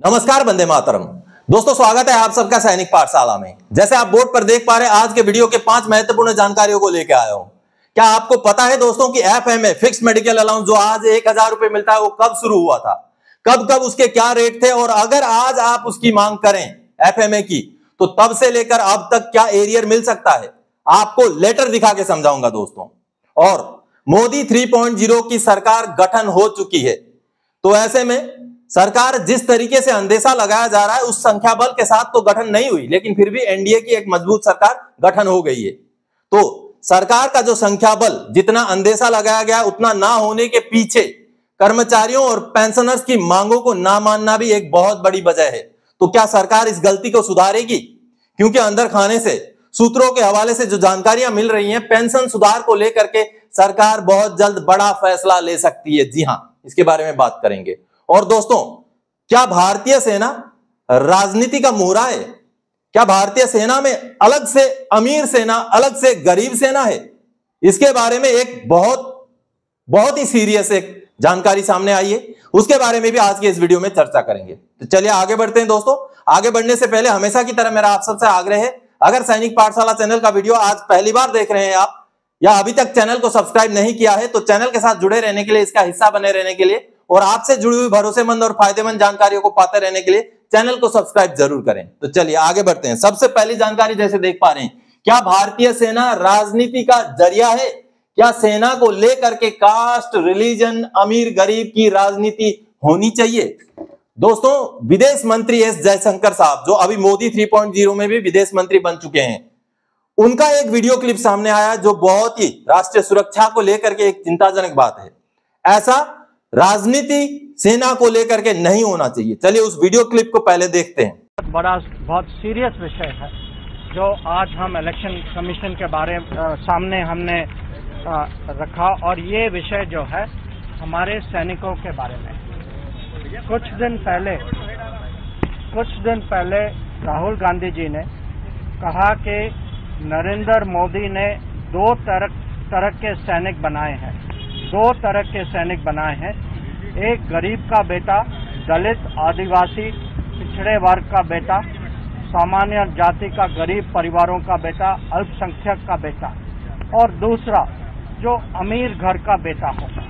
नमस्कार बंदे मातरम। दोस्तों, स्वागत है आप सबका सैनिक पाठशाला में। जैसे आप बोर्ड पर देख पा रहे आज के वीडियो के पाँच महत्वपूर्ण जानकारियों को लेकर आया हूँ। क्या आपको पता है दोस्तों कि F M fix medical allowance जो आज एक हज़ार रुपए मिलता है, वो कब शुरू हुआ था? कब कब उसके क्या रेट थे? और अगर आज आप उसकी मांग करें एफ़ एम ए की तो तब से लेकर अब तक क्या एरियर मिल सकता है? आपको लेटर दिखा के समझाऊँगा दोस्तों। और मोदी 3.0 की सरकार गठन हो चुकी है। तो ऐसे में सरकार जिस तरीके से अंदेशा लगाया जा रहा है, उस संख्या बल के साथ तो गठन नहीं हुई, लेकिन फिर भी एनडीए की एक मज़बूत सरकार गठन हो गई है। तो सरकार का जो संख्या बल, जितना अंदेशा लगाया गया, उतना ना होने के पीछे कर्मचारियों और पेंशनर्स की मांगों को ना मानना भी एक बहुत बड़ी वजह है। तो क्या सरकार इस गलती को सुधारेगी? क्योंकि अंदर खाने से, सूत्रों के हवाले से जो जानकारियाँ मिल रही हैं पेंशन सुधार को लेकर के सरकार बहुत जल्द बड़ा फैसला ले सकती है। जी हाँ इसके बारे में बात करेंगे। और दोस्तों, क्या भारतीय सेना राजनीति का मोहरा है? क्या भारतीय सेना में अलग से अमीर सेना, अलग से गरीब सेना है? इसके बारे में एक बहुत बहुत ही सीरियस एक जानकारी सामने आई है। उसके बारे में भी आज के इस वीडियो में चर्चा करेंगे। तो चलिए आगे बढ़ते हैं दोस्तों। आगे बढ़ने से पहले हमेशा की तरह मेरा आप सबसे आग्रह है, अगर सैनिक पाठशाला चैनल का वीडियो आज पहली बार देख रहे हैं आप, या अभी तक चैनल को सब्सक्राइब नहीं किया है तो चैनल के साथ जुड़े रहने के लिए, इसका हिस्सा बने रहने के लिए और आपसे जुड़ी हुई भरोसेमंद और फ़ायदेमंद जानकारियों को पाते रहने के लिए चैनल को सब्सक्राइब ज़रूर करें। तो चलिए आगे बढ़ते हैं। सबसे पहली जानकारी जैसे देख पा रहे हैं, क्या भारतीय सेना राजनीति का ज़रिया है? क्या सेना को लेकर के कास्ट, रिलीजन, अमीर, गरीब की राजनीति होनी चाहिए? दोस्तों, विदेश मंत्री एस जयशंकर साहब, जो अभी मोदी 3.0 में भी विदेश मंत्री बन चुके हैं, उनका एक वीडियो क्लिप सामने आया जो बहुत ही राष्ट्रीय सुरक्षा को लेकर के एक चिंताजनक बात है। ऐसा राजनीति सेना को लेकर के नहीं होना चाहिए। चलिए उस वीडियो क्लिप को पहले देखते हैं। बड़ा बहुत सीरियस विषय है जो आज हम इलेक्शन कमीशन के बारे आ, सामने हमने आ, रखा और ये विषय जो है हमारे सैनिकों के बारे में। कुछ दिन पहले कुछ दिन पहले राहुल गांधी जी ने कहा कि नरेंद्र मोदी ने दो तरह तरह के सैनिक बनाए हैं। दो तरह के सैनिक बनाए हैं। एक गरीब का बेटा, दलित, आदिवासी, पिछड़े वर्ग का बेटा, सामान्य जाति का, गरीब परिवारों का बेटा, अल्पसंख्यक का बेटा और दूसरा जो अमीर घर का बेटा होगा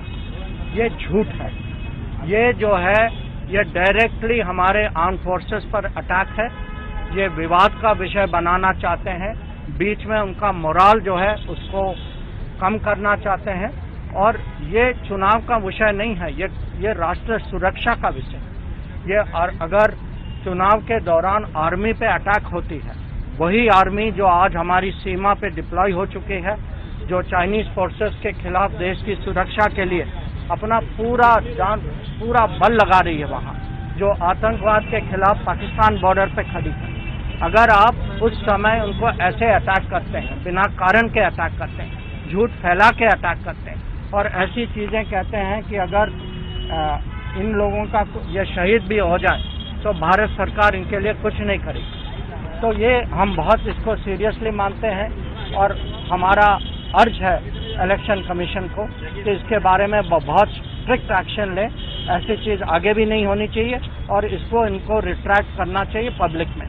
ये झूठ है। ये जो है, ये डायरेक्टली हमारे आर्म फोर्सेस पर अटैक है। ये विवाद का विषय बनाना चाहते हैं। बीच में उनका मोराल जो है, उसको कम करना चाहते हैं। और ये चुनाव का विषय नहीं है, ये ये राष्ट्र सुरक्षा का विषय। है ये और अगर चुनाव के दौरान आर्मी पे अटैक होती है, वही आर्मी जो आज हमारी सीमा पे डिप्लॉय हो चुकी है, जो चाइनीज़ फोर्सेस के खिलाफ देश की सुरक्षा के लिए अपना पूरा जान, पूरा बल लगा रही है वहाँ, जो आतंकवाद के खिलाफ पाकिस्तान बॉर्डर पे खड़ी है। अगर आप उस समय उनको ऐसे अटैक करते हैं, बिना कारण के अटैक करते हैं, झूठ फैला के अटैक करते हैं और ऐसी चीज़ें कहते हैं कि अगर इन लोगों का ये शहीद भी हो जाए तो भारत सरकार इनके लिए कुछ नहीं करेगी। तो ये हम बहुत इसको सीरियसली मानते हैं और हमारा अर्ज़ है इलेक्शन कमीशन को कि इसके बारे में बहुत स्ट्रिक्ट एक्शन लें। ऐसी चीज़ आगे भी नहीं होनी चाहिए और इसको, इनको रिट्रैक्ट करना चाहिए पब्लिक में।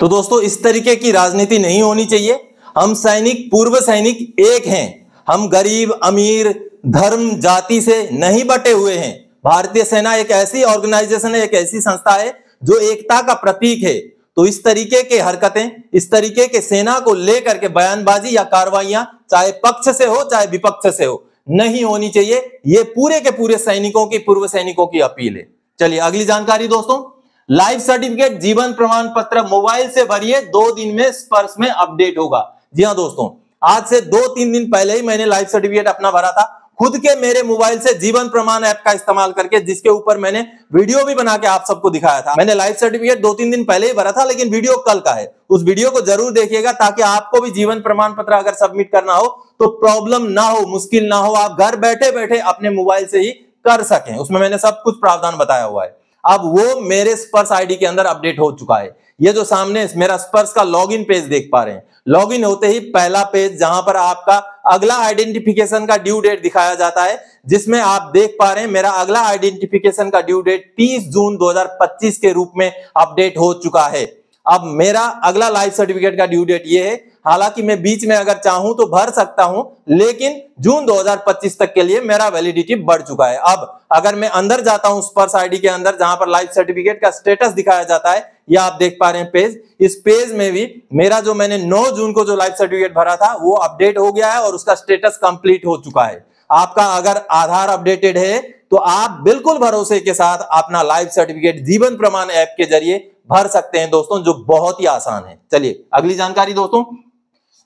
तो दोस्तों, इस तरीके की राजनीति नहीं होनी चाहिए। हम सैनिक, पूर्व सैनिक एक हैं। हम गरीब, अमीर, धर्म, जाति से नहीं बटे हुए हैं। भारतीय सेना एक ऐसी ऑर्गेनाइजेशन है, एक ऐसी संस्था है, जो एकता का प्रतीक है। तो इस तरीके के हरकतें, इस तरीके के सेना को लेकर के बयानबाजी या कार्रवाइयाँ, चाहे पक्ष से हो, चाहे विपक्ष से हो, नहीं होनी चाहिए। ये पूरे के पूरे सैनिकों की, पूर्व सैनिकों की अपील है। चलिए, अगली जानकारी दोस्तों। लाइफ सर्टिफिकेट जीवन प्रमाण पत्र मोबाइल से भरिए, दो दिन में स्पर्श में अपडेट होगा। जी हाँ दोस्तों आज से दो तीन दिन पहले ही मैंने लाइफ सर्टिफिकेट अपना भरा था। खुद के मेरे मोबाइल से जीवन प्रमाण ऐप का इस्तेमाल करके, जिसके ऊपर मैंने वीडियो भी बना के आप सबको दिखाया था। मैंने लाइफ सर्टिफिकेट दो तीन दिन पहले ही भरा था, लेकिन वीडियो कल का है। उस वीडियो को ज़रूर देखिएगा, ताकि आपको भी जीवन प्रमाण पत्र अगर सबमिट करना हो तो प्रॉब्लम ना हो, मुश्किल ना हो, आप घर बैठे बैठे अपने मोबाइल से ही कर सकें। उसमें मैंने सब कुछ प्रावधान बताया हुआ है। अब वो मेरे स्पर्श आईडी के अंदर अपडेट हो चुका है। ये जो सामने मेरा स्पर्श का लॉगिन पेज देख पा रहे हैं। लॉगिन होते ही पहला पेज जहाँ पर आपका अगला आइडेंटिफिकेशन का ड्यू डेट दिखाया जाता है, जिसमें आप देख पा रहे हैं मेरा अगला आइडेंटिफिकेशन का ड्यू डेट 30 जून 2025 के रूप में अपडेट हो चुका है। अब मेरा अगला लाइफ सर्टिफिकेट का ड्यू डेट ये है हालाँकि मैं बीच में अगर चाहूँ तो भर सकता हूँ, लेकिन जून 2025 तक के लिए मेरा वैलिडिटी बढ़ चुका है। अब अगर मैं अंदर जाता हूँ स्पर्श आईडी के अंदर, जहाँ पर लाइफ सर्टिफिकेट का स्टेटस दिखाया जाता है, या आप देख पा रहे हैं पेज इस पेज में भी मेरा जो मैंने 9 जून को जो लाइफ सर्टिफिकेट भरा था, वो अपडेट हो गया है और उसका स्टेटस कंप्लीट हो चुका है। आपका अगर आधार अपडेटेड है तो आप बिल्कुल भरोसे के साथ अपना लाइफ सर्टिफिकेट जीवन प्रमाण ऐप के ज़रिए भर सकते हैं दोस्तों, जो बहुत ही आसान है। चलिए, अगली जानकारी दोस्तों।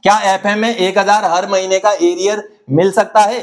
क्या एफ़ एम में एक हज़ार हर महीने का एरियर मिल सकता है?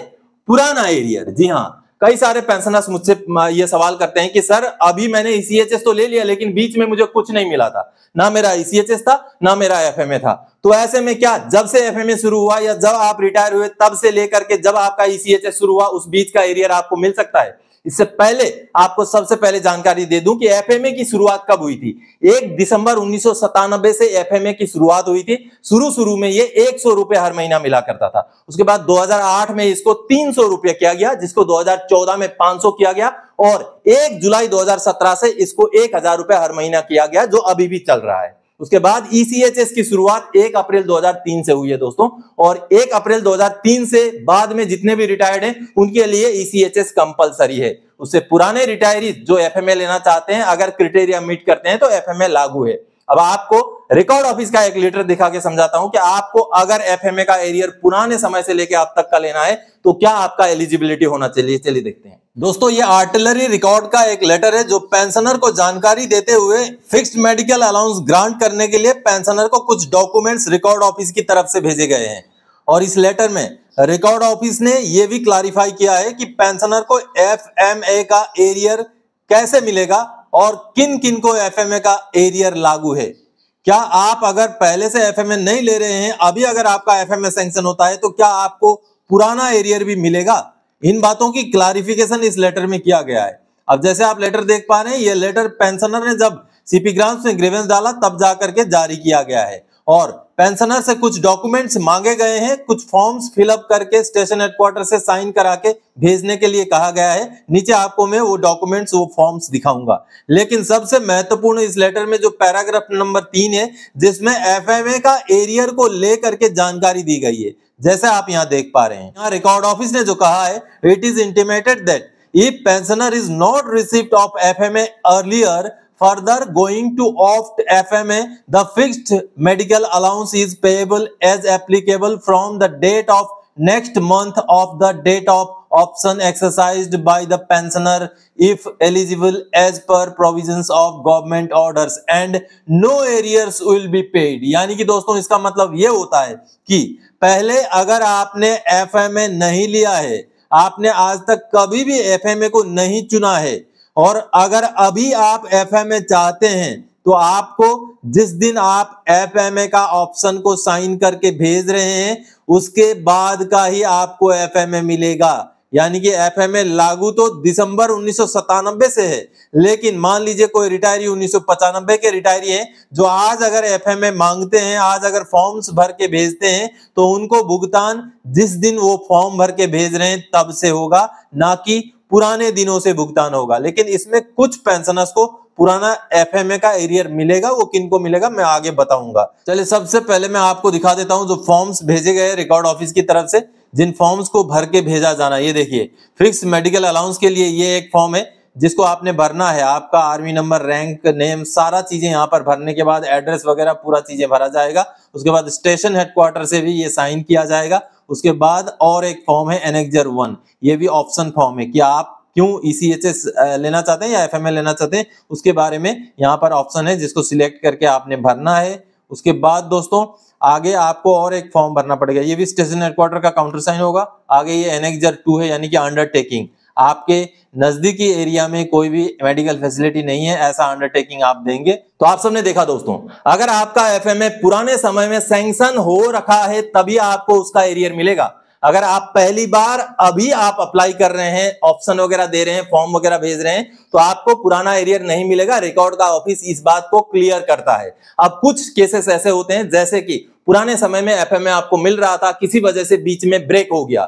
पुराना एरियर। जी हाँ कई सारे पेंशनर्स मुझसे ये सवाल करते हैं कि, सर, अभी मैंने ईसीएचएस तो ले लिया, लेकिन बीच में मुझे कुछ नहीं मिला था। ना मेरा ईसीएचएस था, ना मेरा एफएमए था। तो ऐसे में क्या, जब से एफएमए शुरू हुआ या जब आप रिटायर हुए, तब से लेकर के जब आपका ईसीएचएस शुरू हुआ, उस बीच का एरियर आपको मिल सकता है? इससे पहले आपको सबसे पहले जानकारी दे दूँ कि एफएमए की शुरुआत कब हुई थी। एक दिसंबर उन्नीस सौ सतानबे से एफएमए की शुरुआत हुई थी। शुरू शुरू में ये एक सौ रुपए हर महीना मिला करता था। उसके बाद 2008 में इसको तीन सौ रुपए किया गया, जिसको 2014 में 500 किया गया और 1 जुलाई 2017 से इसको एक हज़ार हर महीना किया गया, जो अभी भी चल रहा है। उसके बाद ईसीएचएस की शुरुआत 1 अप्रैल 2003 से हुई है दोस्तों। और 1 अप्रैल 2003 से बाद में जितने भी रिटायर्ड हैं, उनके लिए ईसीएचएस कंपलसरी है। उससे पुराने रिटायरी जो एफएमए लेना चाहते हैं, अगर क्रिटेरिया मीट करते हैं तो एफएमए लागू है। अब आपको रिकॉर्ड ऑफ़िस का एक लेटर दिखा के समझाता हूँ कि आपको अगर एफएमए का एरियर पुराने समय से लेकर आप तक का लेना है तो क्या आपका एलिजिबिलिटी होना चाहिए? चलिए देखते हैं। दोस्तों, ये आर्टिलरी रिकॉर्ड का एक लेटर है जो पेंशनर को जानकारी देते हुए फिक्स्ड मेडिकल अलाउंस ग्रांट करने के लिए पेंशनर को कुछ डॉक्यूमेंट्स रिकॉर्ड ऑफ़िस की तरफ़ से भेजे गए हैं। और इस लेटर में रिकॉर्ड ऑफ़िस ने यह भी क्लारिफाई किया है कि पेंशनर को एफएमए का एरियर कैसे मिलेगा और किन किन को एफएमए का एरियर लागू है। क्या आप अगर पहले से एफएमए नहीं ले रहे हैं, अभी अगर आपका एफ़ सेंक्शन होता है तो क्या आपको पुराना एरियर भी मिलेगा? इन बातों की क्लारिफिकेशन इस लेटर में किया गया है। अब जैसे आप लेटर देख पा रहे हैं, ये लेटर पेंशनर ने जब सीपी ग्राम में ग्रेवेंस डाला, तब जाकर के जारी किया गया है। और पेंशनर से कुछ डॉक्यूमेंट्स मांगे गए हैं, कुछ फॉर्म्स फिलअप करके स्टेशन हेडक्वार्टर से साइन करा के भेजने के लिए कहा गया है। नीचे आपको मैं वो डॉक्यूमेंट्स, वो फॉर्म्स दिखाऊँगा। लेकिन सबसे महत्वपूर्ण इस लेटर में जो पैराग्राफ नंबर तीन है, जिसमें एफएमए का एरियर को लेकर के जानकारी दी गई है। जैसे आप यहाँ देख पा रहे हैं। यहाँ रिकॉर्ड ऑफ़िस ने जो कहा है it is intimated that if pensioner is not receipt of F M earlier further going to of F M A the fix medical allowance is payable as applicable from the date of next month of the date of option exercise by the pensioner if eligible as per provision of government order and no arrears will be paid यानी कि दोस्तों, इसका मतलब ये होता है कि पहले अगर आपने एफ़ एम ए नहीं लिया है, आपने आज तक कभी भी एफ़ एम ए को नहीं चुना है और अगर अभी आप एफएमए चाहते हैं तो आपको जिस दिन आप एफएमए का ऑप्शन को साइन करके भेज रहे हैं, उसके बाद का ही आपको एफएमए मिलेगा। यानी कि एफएमए लागू तो दिसंबर उन्नीस सौ सतानबे से है, लेकिन मान लीजिए कोई रिटायरी उन्नीस के रिटायरी है, जो आज अगर एफएमए मांगते हैं, आज अगर फॉर्म्स भर के भेजते हैं तो उनको भुगतान जिस दिन वो फॉर्म भर के भेज रहे हैं, तब से होगा। ना कि पुराने दिनों से भुगतान होगा। लेकिन इसमें कुछ पेंशनर्स को पुराना एफएमए का एरियर मिलेगा, वो किन को मिलेगा, मैं आगे बताऊँगा। चलिए, सबसे पहले मैं आपको दिखा देता हूँ जो फॉर्म्स भेजे गए रिकॉर्ड ऑफ़िस की तरफ़ से, जिन फॉर्म्स को भर के भेजा जाना। ये देखिए फिक्स मेडिकल अलाउंस के लिए ये एक फॉर्म है, जिसको आपने भरना है। आपका आर्मी नंबर रैंक नेम सारा चीज़ें यहाँ पर भरने के बाद एड्रेस वगैरह पूरा चीज़ें भरा जाएगा। उसके बाद स्टेशन हेडक्वार्टर से भी ये साइन किया जाएगा। उसके बाद और एक फॉर्म है एनेक्जर वन ये भी ऑप्शन फॉर्म है कि आप क्यों ईसीएचएस e लेना चाहते हैं या एफएमएल लेना चाहते हैं, उसके बारे में यहाँ पर ऑप्शन है जिसको सिलेक्ट करके आपने भरना है। उसके बाद दोस्तों, आगे आपको और एक फॉर्म भरना पड़ेगा। ये भी स्टेशन हेडक्वार्टर का काउंटर साइन होगा। आगे ये एनेक्जर टू है, यानी कि अंडरटेकिंग आपके नजदीकी एरिया में कोई भी मेडिकल फैसिलिटी नहीं है, ऐसा अंडरटेकिंग आप देंगे। तो आप सबने देखा दोस्तों, अगर आपका एफएमए पुराने समय में सैंक्शन हो रखा है, तभी आपको उसका एरियर मिलेगा। अगर आप पहली बार अभी आप अप्लाई कर रहे हैं ऑप्शन वगैरह दे रहे हैं फॉर्म वगैरह भेज रहे हैं तो आपको पुराना एरियर नहीं मिलेगा। रिकॉर्ड का ऑफ़िस इस बात को क्लियर करता है। अब कुछ केसेस ऐसे होते हैं, जैसे कि पुराने समय में एफएमए आपको मिल रहा था, किसी वजह से बीच में ब्रेक हो गया।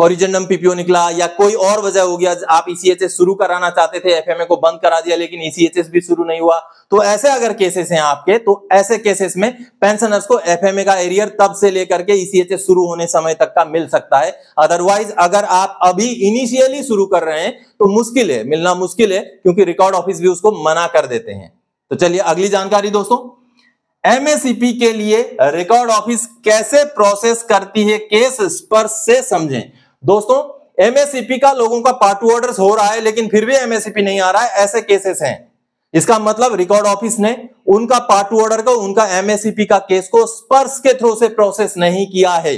कोरिजेंडम पीपीओ निकला या कोई और वजह हो गया आप ईसीएचएस e शुरू कराना चाहते थे एफएमए को बंद करा दिया, लेकिन ईसीएचएस e भी शुरू नहीं हुआ। तो ऐसे अगर केसेस हैं आपके तो ऐसे केसेस में पेंशनर्स को एफएमए का एरियर तब से लेकर के ईसीएचएस e शुरू होने समय तक का मिल सकता है। अदरवाइज़ अगर आप अभी इनिशियली शुरू कर रहे हैं तो मुश्किल है, मिलना मुश्किल है, क्योंकि रिकॉर्ड ऑफ़िस भी उसको मना कर देते हैं। तो चलिए अगली जानकारी दोस्तों। एमएससीपी के लिए रिकॉर्ड ऑफ़िस कैसे प्रोसेस करती है केस स्पर्श से समझें। दोस्तों एमएससीपी का लोगों का पार्ट टू ऑर्डर हो रहा है, लेकिन फिर भी एमएससीपी नहीं आ रहा है, ऐसे केसेस हैं। इसका मतलब रिकॉर्ड ऑफ़िस ने उनका पार्ट टू ऑर्डर को, उनका एमएससीपी का केस को स्पर्श के थ्रू से प्रोसेस नहीं किया है।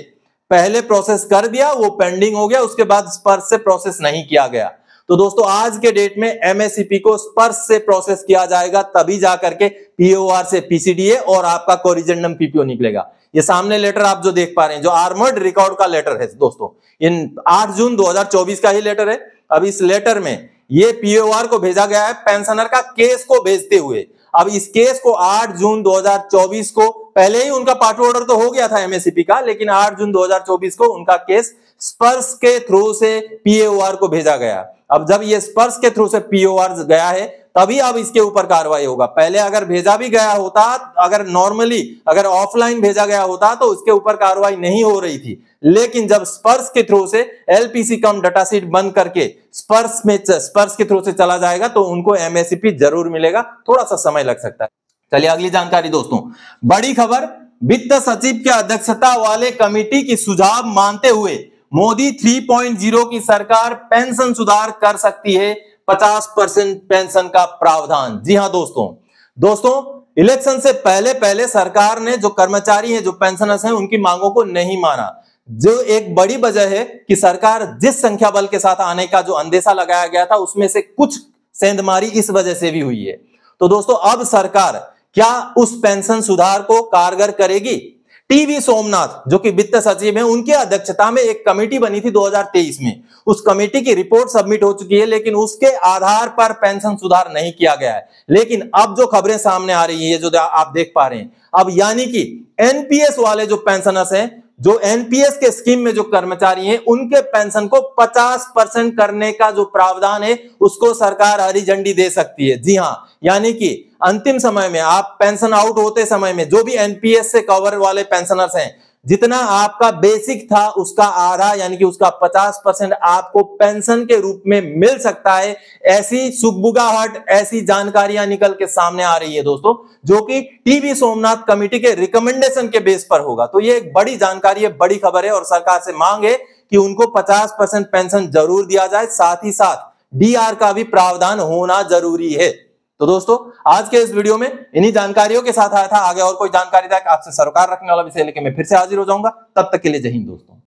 पहले प्रोसेस कर दिया, वो पेंडिंग हो गया, उसके बाद स्पर्श से प्रोसेस नहीं किया गया। तो दोस्तों, आज के डेट में एमएससीपी को स्पर्श से प्रोसेस किया जाएगा, तभी जाकर के पीओआर से पीसीडीए और आपका कोरिजेंडम पीपीओ निकलेगा। ये सामने लेटर आप जो देख पा रहे हैं, जो आर्मर्ड रिकॉर्ड का लेटर है दोस्तों, इन 8 जून 2024 का ही लेटर है। अब इस लेटर में ये पीओआर को भेजा गया है पेंशनर का केस को भेजते हुए। अब इस केस को 8 जून 2024 को, पहले ही उनका पार्ट ऑर्डर तो हो गया था एमएससीपी का, लेकिन 8 जून 2024 को उनका केस स्पर्श के थ्रू से पीओआर को भेजा गया। अब जब ये स्पर्श के थ्रू से पीओआर गया है तभी अब इसके ऊपर कार्रवाई होगा। पहले अगर भेजा भी गया होता, अगर नॉर्मली अगर ऑफलाइन भेजा गया होता तो उसके ऊपर कार्रवाई नहीं हो रही थी। लेकिन जब स्पर्श के थ्रू से एलपीसी कम डाटा सीट बंद करके स्पर्श में स्पर्श के थ्रू से चला जाएगा तो उनको एमएससीपी ज़रूर मिलेगा। थोड़ा सा समय लग सकता है। चलिए अगली जानकारी दोस्तों। बड़ी खबर, वित्त सचिव के अध्यक्षता वाले कमिटी की सुझाव मानते हुए मोदी 3.0 की सरकार पेंशन सुधार कर सकती है। 50 परसेंट पेंशन का प्रावधान। जी हाँ दोस्तों। दोस्तों, इलेक्शन से पहले पहले सरकार ने जो कर्मचारी हैं, जो पेंशनर्स हैं, उनकी मांगों को नहीं माना। जो एक बड़ी वजह है कि सरकार जिस संख्या बल के साथ आने का जो अंदेशा लगाया गया था, उसमें से कुछ सेंधमारी इस वजह से भी हुई है। तो दोस्तों, अब सरकार क्या उस पेंशन सुधार को कारगर करेगी? टीवी सोमनाथ, जो कि वित्त सचिव हैं, उनकी अध्यक्षता में एक कमेटी बनी थी 2023 में। उस कमेटी की रिपोर्ट सबमिट हो चुकी है, लेकिन उसके आधार पर पेंशन सुधार नहीं किया गया है। लेकिन अब जो खबरें सामने आ रही है जो आप देख पा रहे हैं, अब यानी कि एनपीएस वाले जो पेंशनर्स हैं, जो एनपीएस के स्कीम में जो कर्मचारी हैं, उनके पेंशन को 50 परसेंट करने का जो प्रावधान है, उसको सरकार हरी झंडी दे सकती है। जी हाँ यानी कि अंतिम समय में आप पेंशन आउट होते समय में, जो भी एनपीएस से कवर वाले पेंशनर्स हैं, जितना आपका बेसिक था, उसका आधा, यानी कि उसका 50 परसेंट आपको पेंशन के रूप में मिल सकता है। ऐसी सुखबुगाहट ऐसी जानकारियाँ निकल के सामने आ रही है दोस्तों, जो कि टीवी सोमनाथ कमेटी के रिकमेंडेशन के बेस पर होगा। तो ये एक बड़ी जानकारी है, बड़ी खबर है, और सरकार से मांग है कि उनको पचास परसेंट पेंशन ज़रूर दिया जाए। साथ ही साथ डीआर का भी प्रावधान होना ज़रूरी है। तो दोस्तों, आज के इस वीडियो में इन्हीं जानकारियों के साथ आया था। आगे और कोई जानकारी था आपसे सरोकार रखने वाला विषय लेकिन मैं फिर से हाजिर हो जाऊँगा। तब तक के लिए जय हिंद दोस्तों।